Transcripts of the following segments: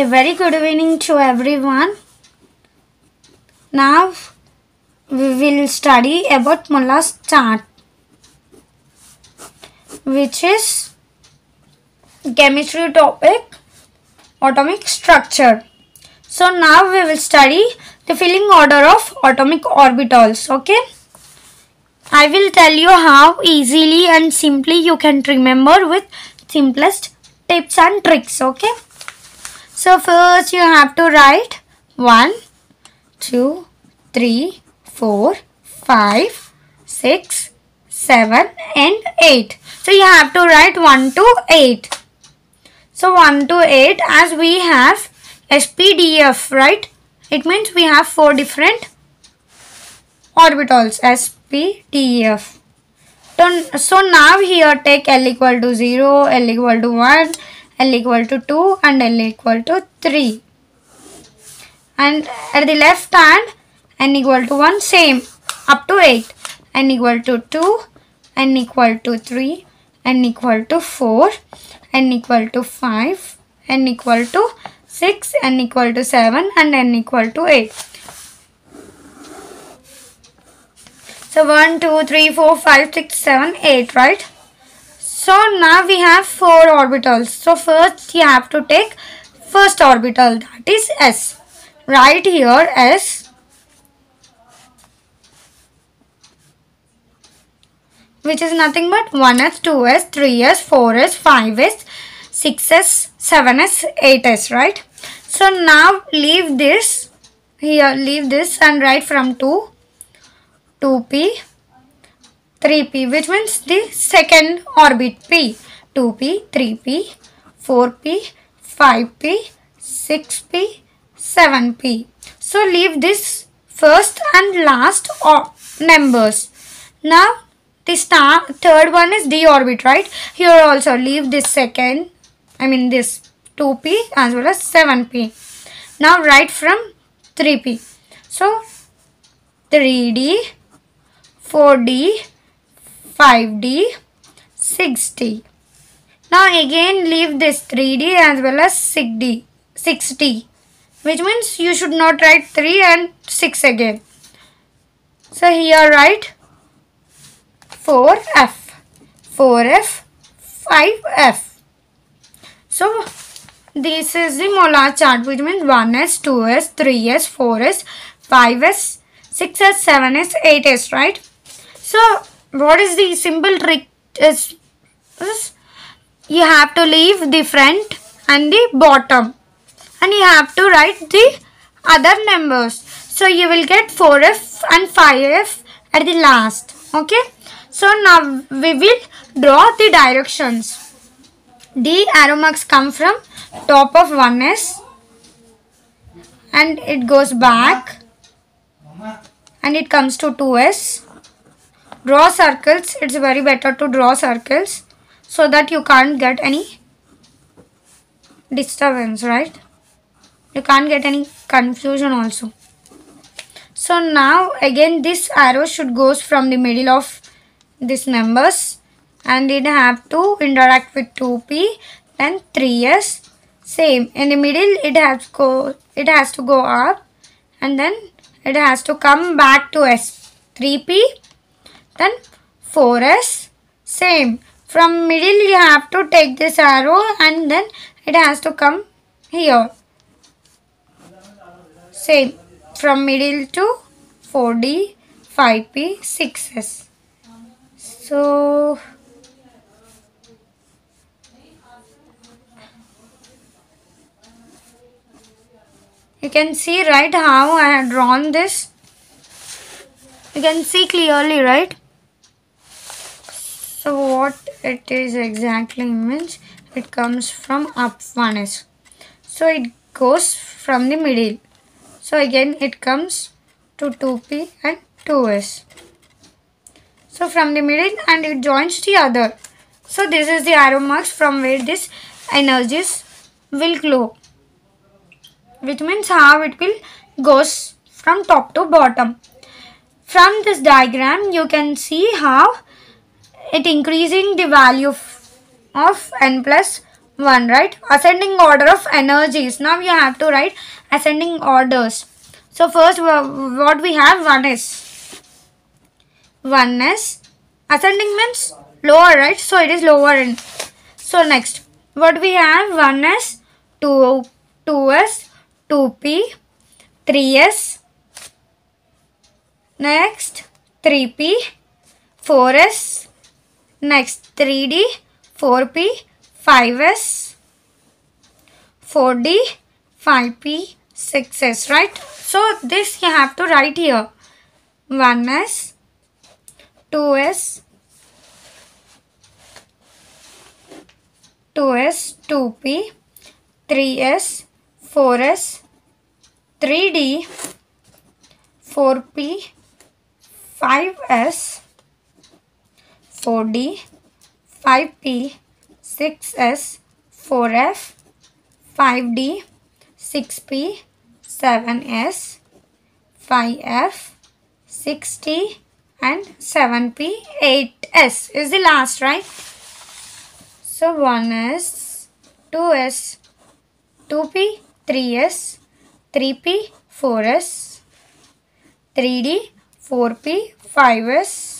A very good evening to everyone. Now we will study about Moeller's chart, which is chemistry topic, atomic structure. So now we will study the filling order of atomic orbitals. Okay. I will tell you how easily and simply you can remember with simplest tips and tricks. Okay. So first you have to write 1, 2, 3, 4, 5, 6, 7 and 8. So you have to write 1 to 8. So 1 to 8 as we have SPDF right. It means we have 4 different orbitals SPDF. So, now here take L equal to 0, L equal to 1, L equal to 2 and L equal to 3. And at the left hand N equal to 1 same up to 8. N equal to 2, N equal to 3, N equal to 4, N equal to 5, N equal to 6, N equal to 7 and N equal to 8. So 1, 2, 3, 4, 5, 6, 7, 8, right? So now we have 4 orbitals. So first you have to take first orbital that is S. Right here S which is nothing but 1s, 2s, 3s, 4s, 5s, 6s, 7s, 8s, right? So now leave this here, leave this and write from 2, 2p, 3p which means the second orbit p. 2p, 3p, 4p, 5p, 6p, 7p. So leave this first and last numbers. Now the star third one is d orbit right here also leave this second i mean this 2p as well as 7p now write from 3p so 3d 4d 5d 6d now again leave this 3d as well as 6d 6d which means you should not write 3 and 6 again so here write 4F, 4F, 5F. So, this is the Moeller chart which means 1S, 2S, 3S, 4S, 5S, 6S, 7S, 8S, right? So, what is the simple trick is, is you have to leave the front and the bottom and you have to write the other numbers. So, you will get 4F and 5F at the last, okay? So now we will draw the directions. The arrow marks come from top of 1s and it goes back and it comes to 2s. Draw circles. It's very better to draw circles so that you can't get any disturbance, right? You can't get any confusion also. So now again this arrow should goes from the middle of these numbers and it have to interact with 2p then 3s same in the middle it has go it has to go up and then it has to come back to s 3p then 4s same. From middle you have to take this arrow and then it has to come here. Same. From middle to 4d 5p 6s so you can see right how I have drawn this. You can see clearly right. So what it is exactly means it comes from up is. So it goes from the middle. So again it comes to 2p and 2s. So from the middle and it joins the other. So this is the arrow marks from where this energies will glow. Which means how it will goes from top to bottom. From this diagram you can see how it increasing the value of, n plus 1 right? Ascending order of energies. Now you have to write ascending orders. So first what we have? 1 is 1 is ascending means lower right? So it is lower in so next what we have? 1 is 2 2s 2p 3s next 3p 4s next 3d 4p 5s 4d 5p 6s right? So this you have to write here. 1s 2s 2s 2p 3s 4s 3d 4p 5s 4d 5p 6S, 4F, 5D, 6P, 7S, 5F, 6D and 7P, 8S is the last right. So 1S, 2S, 2P, 3S, 3P, 4S, 3D, 4P, 5S,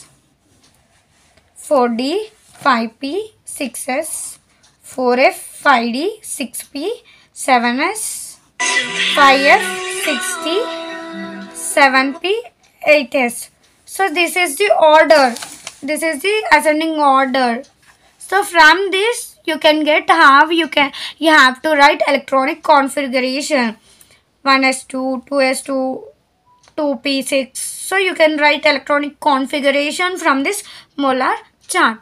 4D, 5P, 6S, 4F, 5D, 6P, 7S, 5F, 6D, 7P, 8S. So this is the order. This is the ascending order. So from this you can get how you can you have to write electronic configuration 1s2 2s2 2p6 so you can write electronic configuration from this Moeller chart